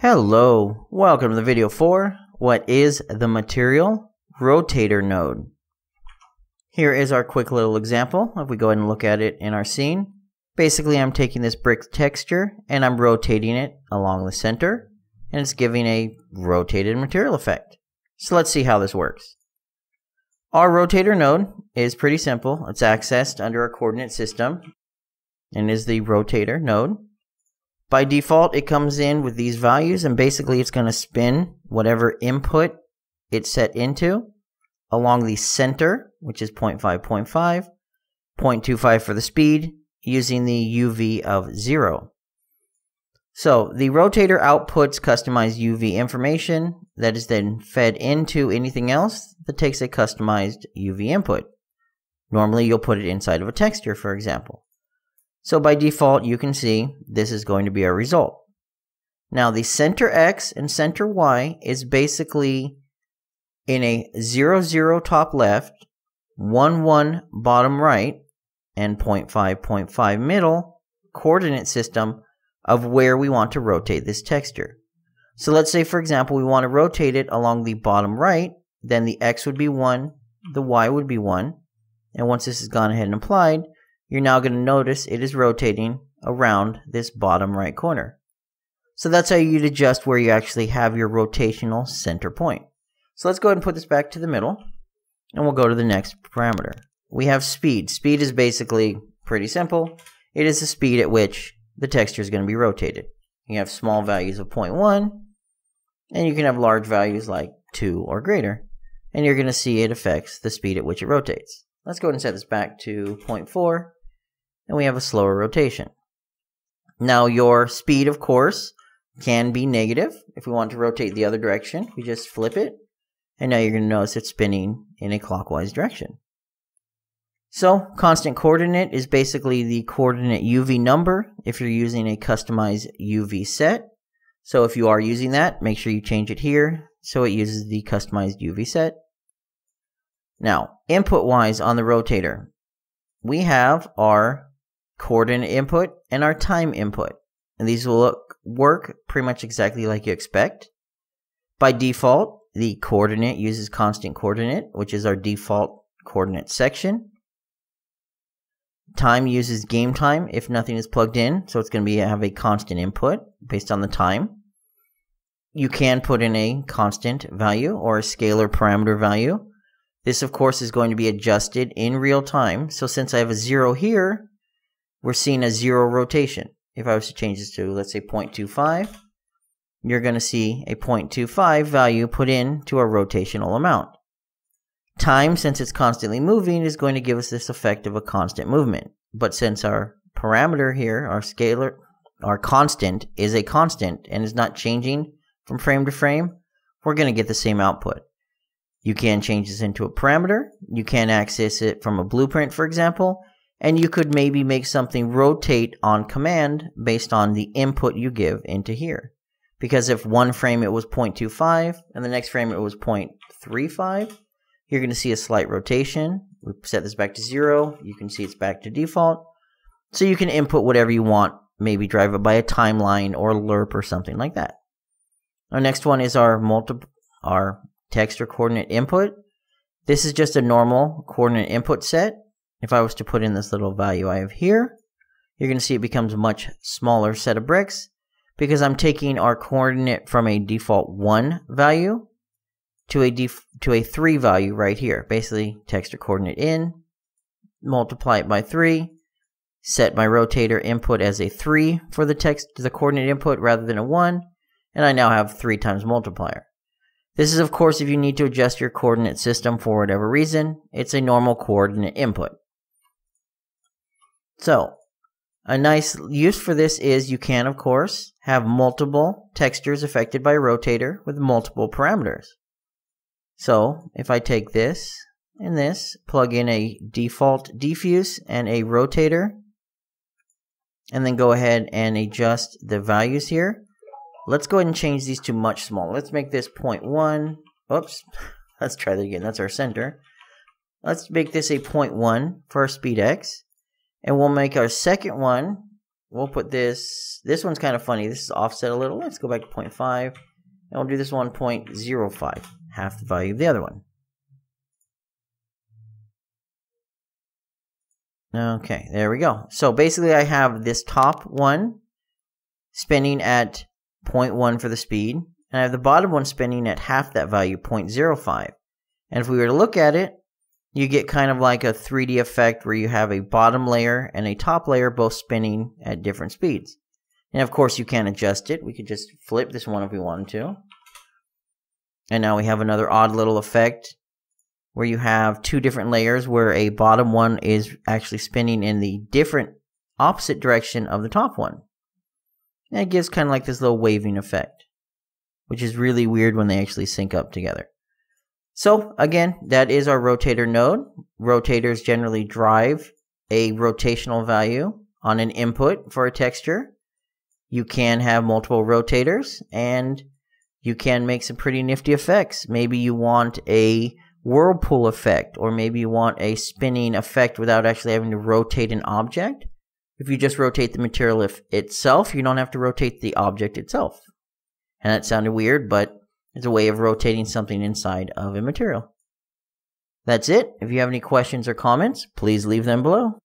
Hello, welcome to the video for what is the material rotator node. Here is our quick little example. If we go ahead and look at it in our scene, basically I'm taking this brick texture and I'm rotating it along the center and it's giving a rotated material effect. So let's see how this works. Our rotator node is pretty simple. It's accessed under our coordinate system and is the rotator node. By default, it comes in with these values, and basically it's going to spin whatever input it's set into along the center, which is 0.5, 0.5, 0.25 for the speed, using the UV of 0. So the rotator outputs customized UV information that is then fed into anything else that takes a customized UV input. Normally you'll put it inside of a texture, for example. So by default, you can see this is going to be our result. Now the center X and center Y is basically in a 0, 0 top left, 1, 1 bottom right, and 0.5, 0.5 middle coordinate system of where we want to rotate this texture. So let's say, for example, we want to rotate it along the bottom right, then the X would be 1, the Y would be 1, and once this has gone ahead and applied, you're now going to notice it is rotating around this bottom right corner. So that's how you'd adjust where you actually have your rotational center point. So let's go ahead and put this back to the middle, and we'll go to the next parameter. We have speed. Speed is basically pretty simple. It is the speed at which the texture is going to be rotated. You have small values of 0.1, and you can have large values like 2 or greater, and you're going to see it affects the speed at which it rotates. Let's go ahead and set this back to 0.4, and we have a slower rotation. Now your speed, of course, can be negative. If we want to rotate the other direction, we just flip it, and now you're going to notice it's spinning in a clockwise direction. So, constant coordinate is basically the coordinate UV number if you're using a customized UV set. So if you are using that, make sure you change it here so it uses the customized UV set. Now, input-wise on the rotator, we have our coordinate input, and our time input. And these will look, work pretty much exactly like you expect. By default, the coordinate uses constant coordinate, which is our default coordinate section. Time uses game time if nothing is plugged in, so it's going to be have a constant input based on the time. You can put in a constant value or a scalar parameter value. This, of course, is going to be adjusted in real time. So since I have a zero here, we're seeing a zero rotation. If I was to change this to, let's say, 0.25, you're going to see a 0.25 value put in to our rotational amount. Time, since it's constantly moving, is going to give us this effect of a constant movement. But since our parameter here, our scalar, our constant, is a constant and is not changing from frame to frame, we're going to get the same output. You can change this into a parameter. You can access it from a blueprint, for example, and you could maybe make something rotate on command based on the input you give into here. Because if one frame it was 0.25 and the next frame it was 0.35, you're going to see a slight rotation. We set this back to zero. You can see it's back to default. So you can input whatever you want, maybe drive it by a timeline or lerp or something like that. Our next one is our multi our texture coordinate input. This is just a normal coordinate input set if I was to put in this little value I have here, you're going to see it becomes a much smaller set of bricks because I'm taking our coordinate from a default 1 value to a def to a 3 value right here. Basically, texture coordinate in, multiply it by 3, set my rotator input as a 3 for the text the coordinate input rather than a 1, and I now have 3 times multiplier. This is of course if you need to adjust your coordinate system for whatever reason, it's a normal coordinate input. So, a nice use for this is you can, of course, have multiple textures affected by a rotator with multiple parameters. So, if I take this and this, plug in a default diffuse and a rotator, and then go ahead and adjust the values here. Let's go ahead and change these to much smaller. Let's make this 0.1. Oops. Let's try that again. That's our center. Let's make this a 0.1 for our speed x. And we'll make our second one we'll put this, this one's kind of funny. This is offset a little. Let's go back to 0.5. And we'll do this one 0.05, half the value of the other one. Okay, there we go. So basically I have this top one spinning at 0.1 for the speed, and I have the bottom one spinning at half that value, 0.05. And if we were to look at it, you get kind of like a 3D effect where you have a bottom layer and a top layer both spinning at different speeds. And of course you can adjust it. We could just flip this one if we wanted to. And now we have another odd little effect where you have two different layers where a bottom one is actually spinning in the different opposite direction of the top one. And it gives kind of like this little waving effect, which is really weird when they actually sync up together. So again, that is our rotator node. Rotators generally drive a rotational value on an input for a texture. You can have multiple rotators and you can make some pretty nifty effects. Maybe you want a whirlpool effect, or maybe you want a spinning effect without actually having to rotate an object. If you just rotate the material itself, you don't have to rotate the object itself. And that sounded weird, but it's a way of rotating something inside of a material. That's it. If you have any questions or comments, please leave them below.